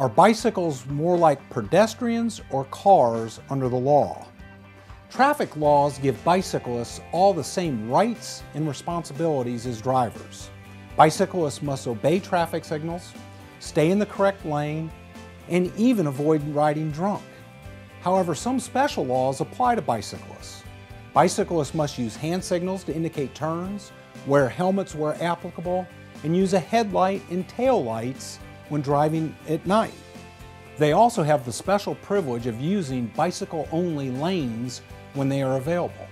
Are bicycles more like pedestrians or cars under the law? Traffic laws give bicyclists all the same rights and responsibilities as drivers. Bicyclists must obey traffic signals, stay in the correct lane, and even avoid riding drunk. However, some special laws apply to bicyclists. Bicyclists must use hand signals to indicate turns, wear helmets where applicable, and use a headlight and tail lights when driving at night. They also have the special privilege of using bicycle-only lanes when they are available.